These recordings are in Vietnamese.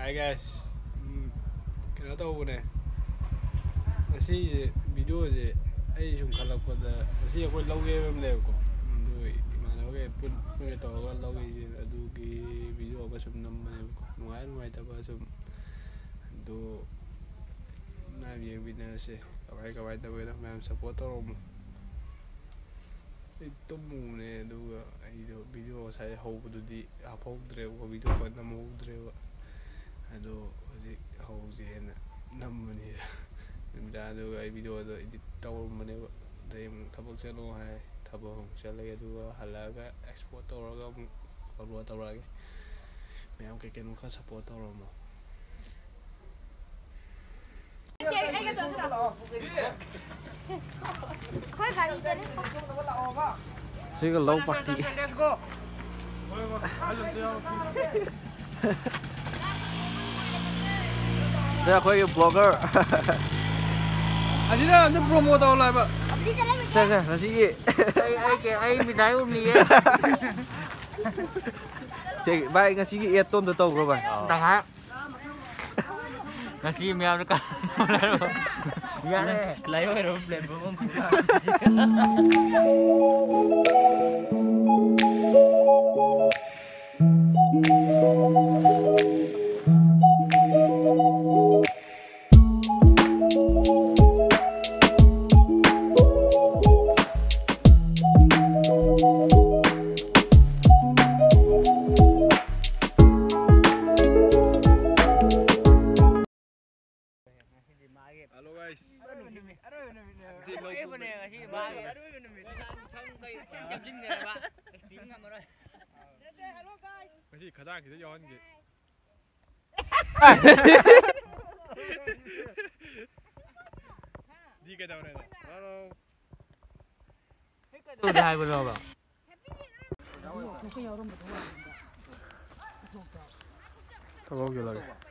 Hi guys kena tahu ni Masih video je Ai sum kalau pada Masih aku lau ke memang leh ko Aduh mana ke pun pun tahu kan lau ke aduh ke video apa sum nam mana ko Nuai nuai tapi sum Aduh Na biar bina sih Kawai kawai tapi dah memang support orang ꯇꯨꯝꯃꯨꯕꯅꯦ ꯑꯗꯨꯒ ꯑꯩꯗꯣ ꯚꯤꯗꯤꯑꯣ ꯉꯁꯥꯏ ꯍꯧꯕꯗꯨꯗꯤ ꯍꯥꯞꯍꯧꯗ꯭ꯔꯦꯕꯀꯣ ꯚꯤꯗꯤꯑꯣ ꯐꯖꯅ ꯅꯝꯍꯧꯗ꯭ꯔꯦꯕ ꯑꯗꯣ ꯍꯧꯖꯤꯛ ꯍꯧꯁꯦꯅ ꯅꯝꯕꯅꯤ ꯅꯨꯃꯤꯗꯥꯡ ꯑꯗꯨꯒ ꯑꯩ ꯚꯤꯗꯤꯑꯣꯗꯣ ꯏꯗꯤꯠ ꯇꯧꯔꯝꯕꯅꯦꯕ ꯑꯗꯩ ꯑꯃꯨꯛ ꯊꯕꯛ ꯆꯠꯂꯣ ꯍꯥꯏ ꯊꯕꯛ ꯑꯃꯨꯛ ꯆꯠꯂꯒꯦ ꯑꯗꯨꯒ ꯍꯜꯂꯛꯑꯒ ꯑꯦꯛꯁꯄꯣꯔꯠ ꯇꯧꯔꯒ ꯑꯃꯨꯛ ꯑꯞꯂꯣꯗ ꯇꯧꯔꯛꯑꯒꯦ ꯃꯌꯥꯝ ꯀꯩ ꯀꯩꯅꯣ ꯈꯔ ꯁꯞꯄꯣꯔꯠ ꯇꯧꯔꯝꯃꯣ Khói gà đi chơi đi. Siga low party. Đây là khối blogger. Anh đi nó promo tao lại bà Đi chơi đi. Đây đây là gì? Ay, ay, kaya ay, minay umi Chị bay ngasi gi et ton to bro bay. Tanga. Nasi meow na ka. Yan eh. Layo pero plan mo mo. Halo guys. Kasi khadang kita yawan je Di cái đầu này này. Hello Udah belum bang. Thabo kêu lại Rồi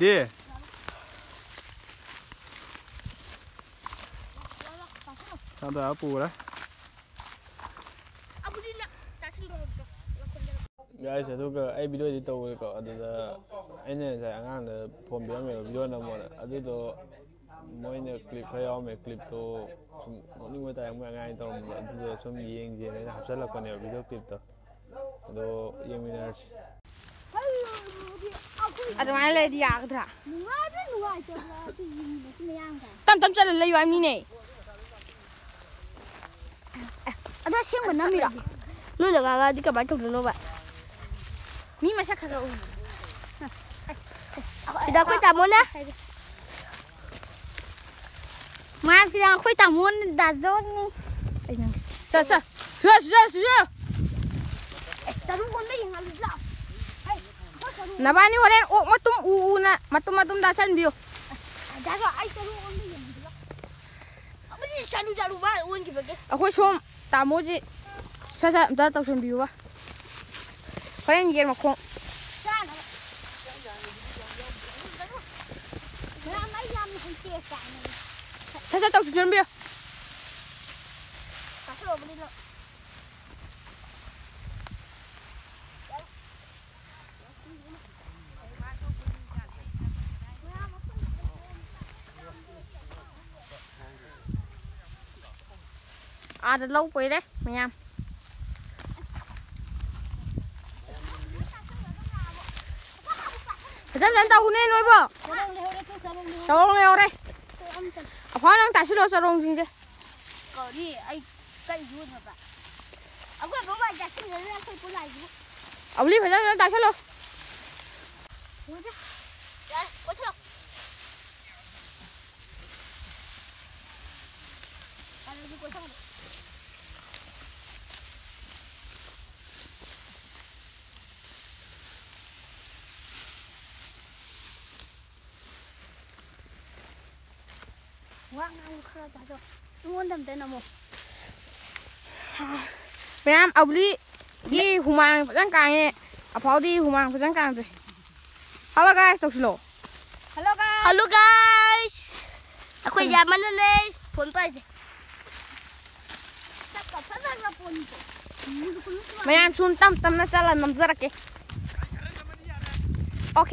đi. Sao tôi áo pù đấy? Guys aduga ai video di tau ko aduga aine za angang da phom bia me video na mo cái do moi cái clip ha yaw me clip to sum ni mo ta yang ma ngai tau mo gì do sum yeng je ne hapsal ko ne video clip to do yeminars Adamai le di agdra. Nunga aja nunga aja lah tu ini Tam tam cale le yuai mine. Ada siang mana mira. Lu lega aga di kabar tu dulu ba. Mi masa kagak umi. Tidak kau tamun ya? Maaf sih, aku tamun dah zon ni. sao sao sa sa sa. na bani horen o oh, matum u u na matum matum da san biyo da so ai so abin shanu da ruwa wongi bege akwai shom ta moji sasa da ta san biyo ba. Fayin girma ko. Sasa ta san biyo Kasih lo beli lo. à lâu quay đấy mình em Thế lên tàu nên nuôi bò. Sao không leo đây? à khoan đang tại sao sao rong gì đây? Cờ đi, ai cây run rồi bà. Ông quên bố bà chặt cái người ra cây của lại gì? Ông đi phải lên tại sao luôn? Đây, có chưa? Anh? khara ta jo ngon dam te na mo ram abli gi humang jang kang e aphau di humang jang kang te hello guys. Tok slo hello. guys hello guys akhoi ja man ne. Phone pa je. Mayan sun tam tam na chala nam zarake. ok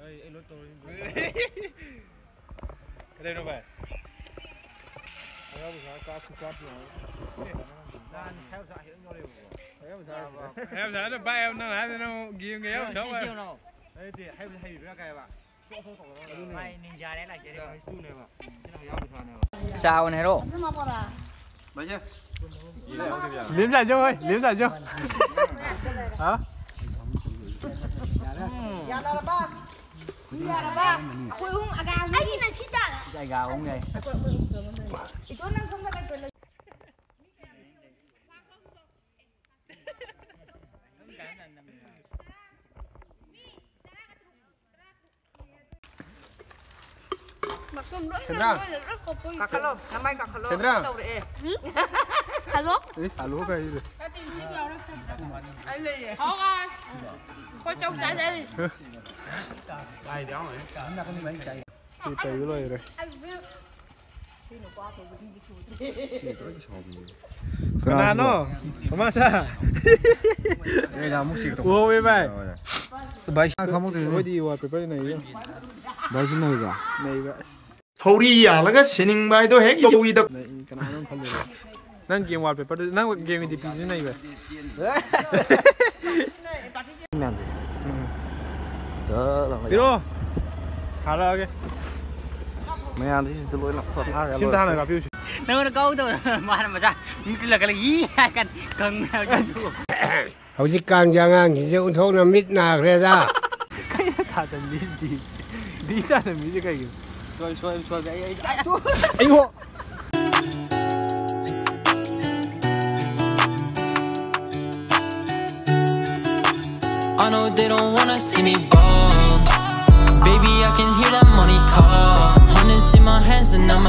Ê, anh nói tôi. Cái đây đâu vậy? Heo giá cá cục cá rồi. Dan heo giá hiện nhau đều. Heo giá. Heo giá nó ba em nó hả nó ghi nghe không đâu vậy. Đây thì heo hay bị cái dạ. bạn. sao này đâu liếm sạch chưa ơi? Liếm giải chưa? Hả? Ba, aku um agak agak. Aku nasi tak. Jaga um ni. Itu nang sama kan kalau. Sandra. Kakalo, namai kakalo. Sandra. Hello. Eh, hello cái gì? Cái tin xin nhau đó. Ai lấy? Không ai. Có trông trái đây. Đây đéo này. Cảm cái con bánh chạy. Từ từ rồi rồi. Kenano, kemasa? Ini kamu sih tuh. Wow, bye. Sebaik kamu tuh. Oh di wah, paper ini ya. Baik ini juga. Nih guys. Thori ya, laga cái bay tuh hek jauh itu. Kenano kalau. Nang game wallpaper, nang game di PC nih guys. Nanti. Đó là Đi đâu? Khá là kìa Mày ăn đi tôi lỗi lọc thật Xin ta này gặp yêu Nếu nó câu tôi mà nó mà ra Mình là cái gì cần cần nào cho chú. Hầu chí càng giang ăn thì chứ thô nó mít nà ra ra. Cái thả tần đi. Đi Đi mít gì? Cái ấy Anh hộ I know they don't wanna see me ball. Baby, I can hear that money call. Hundreds in my hands and I'm